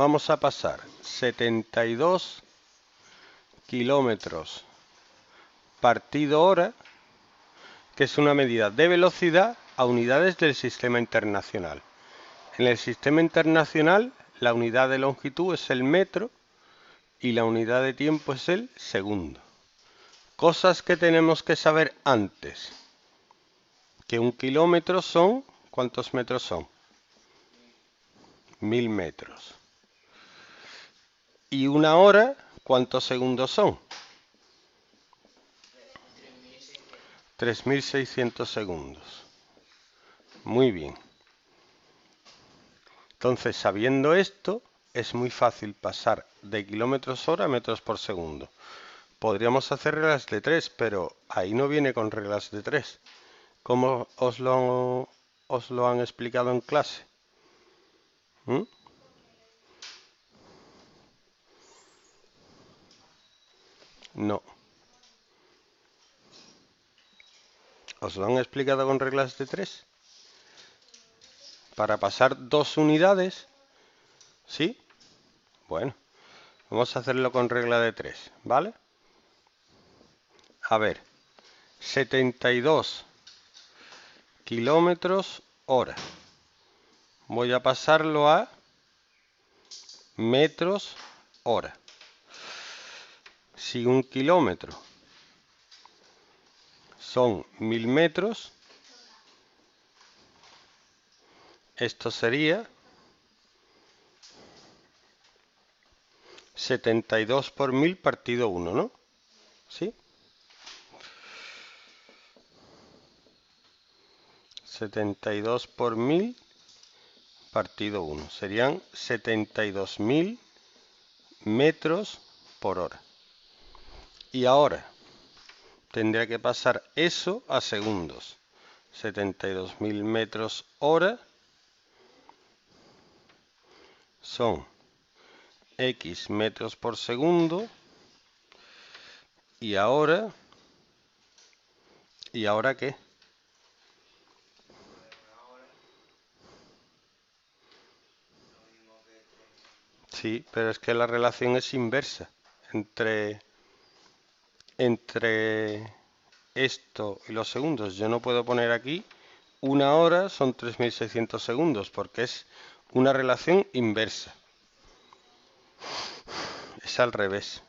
vamos a pasar 72 kilómetros partido hora, que es una medida de velocidad a unidades del sistema internacional. En el sistema internacional, la unidad de longitud es el metro y la unidad de tiempo es el segundo. Cosas que tenemos que saber antes. Que un kilómetro son, ¿cuántos metros son? Mil metros. Y una hora, ¿cuántos segundos son? 3.600 segundos. Muy bien. Entonces, sabiendo esto, es muy fácil pasar de kilómetros hora a metros por segundo. Podríamos hacer reglas de 3, pero ahí no viene con reglas de 3. ¿Cómo os lo, os lo han explicado en clase? ¿Mm? No. ¿Os lo han explicado con reglas de 3? Para pasar dos unidades, ¿sí? Bueno, vamos a hacerlo con regla de 3, ¿vale? A ver, 72 kilómetros hora. Voy a pasarlo a metros hora. Si un kilómetro son mil metros, esto sería 72 por mil partido 1, ¿no? ¿Sí? 72 por 1000 partido 1. Serían 72.000 metros por hora. Y ahora tendría que pasar eso a segundos. 72.000 metros hora son x metros por segundo. Y ahora... ¿Y ahora qué? Sí, pero es que la relación es inversa entre, entre esto y los segundos. Yo no puedo poner aquí una hora son 3.600 segundos porque es una relación inversa. Es al revés.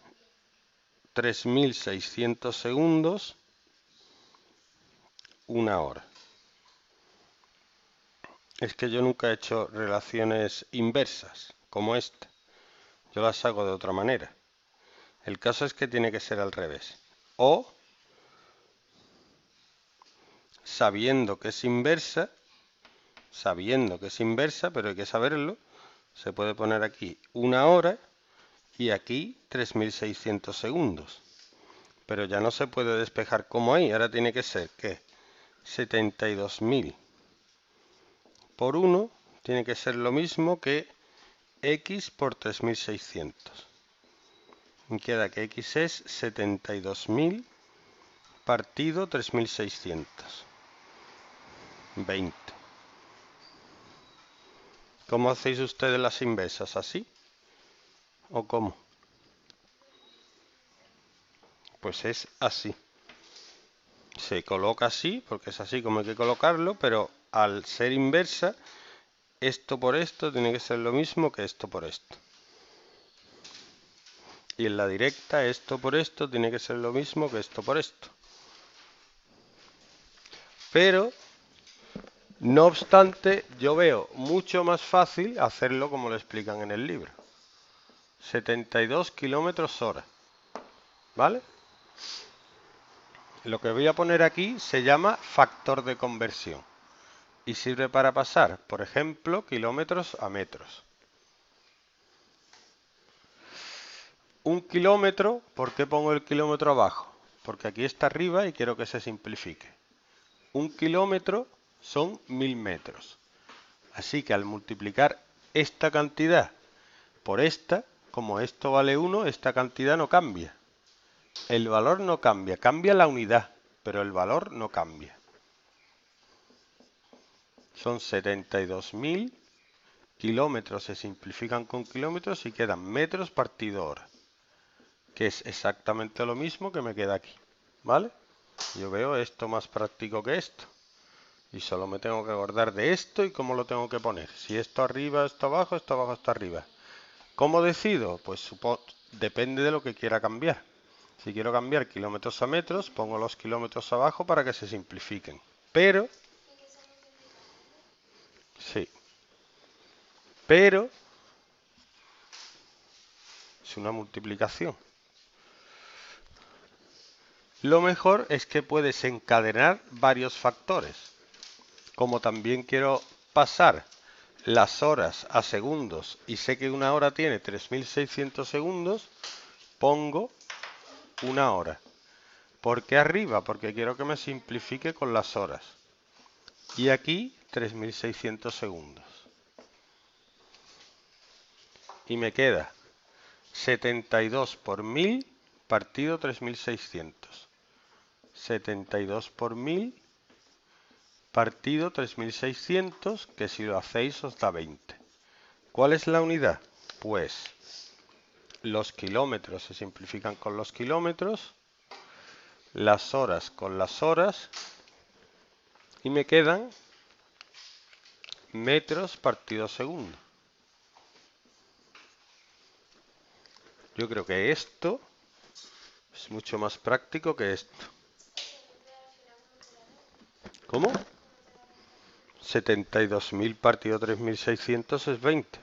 3.600 segundos, una hora. Es que yo nunca he hecho relaciones inversas como esta. Yo las hago de otra manera. El caso es que tiene que ser al revés. O, sabiendo que es inversa, sabiendo que es inversa, pero hay que saberlo, se puede poner aquí una hora y aquí 3600 segundos. Pero ya no se puede despejar como ahí. Ahora tiene que ser que 72.000 por 1 tiene que ser lo mismo que x por 3600. Queda que x es 72.000 partido 3600. 20. ¿Cómo hacéis ustedes las inversas? ¿Así? ¿O cómo? Pues es así. Se coloca así, porque es así como hay que colocarlo, pero al ser inversa esto por esto tiene que ser lo mismo que esto por esto. Y en la directa esto por esto tiene que ser lo mismo que esto por esto. Pero, no obstante, yo veo mucho más fácil hacerlo como lo explican en el libro. 72 kilómetros hora. ¿Vale? Lo que voy a poner aquí se llama factor de conversión y sirve para pasar, por ejemplo, kilómetros a metros. Un kilómetro, ¿por qué pongo el kilómetro abajo? Porque aquí está arriba y quiero que se simplifique. Un kilómetro son mil metros. Así que al multiplicar esta cantidad por esta, como esto vale 1, esta cantidad no cambia. El valor no cambia, cambia la unidad, pero el valor no cambia son 72.000 kilómetros se simplifican con kilómetros y quedan metros partido hora, que es exactamente lo mismo que me queda aquí, ¿vale? Yo veo esto más práctico que esto. Y solo me tengo que acordar de esto y cómo lo tengo que poner. Si esto arriba, esto abajo, esto abajo, esto arriba. ¿Cómo decido? Pues depende de lo que quiera cambiar. Si quiero cambiar kilómetros a metros, pongo los kilómetros abajo para que se simplifiquen. Pero... Sí. Pero... Es una multiplicación. Lo mejor es que puedes encadenar varios factores como también quiero pasar las horas a segundos y sé que una hora tiene 3600 segundos, pongo una hora. ¿Por qué arriba? Porque quiero que me simplifique con las horas. Y aquí 3600 segundos. Y me queda 72 por 1000 partido 3600. 72 por 1000 partido 3600, que si lo hacéis os da 20. ¿Cuál es la unidad? Pues los kilómetros se simplifican con los kilómetros, las horas con las horas, y me quedan metros partido segundo. Yo creo que esto es mucho más práctico que esto. ¿Cómo? 72.000 partido 3.600 es 20.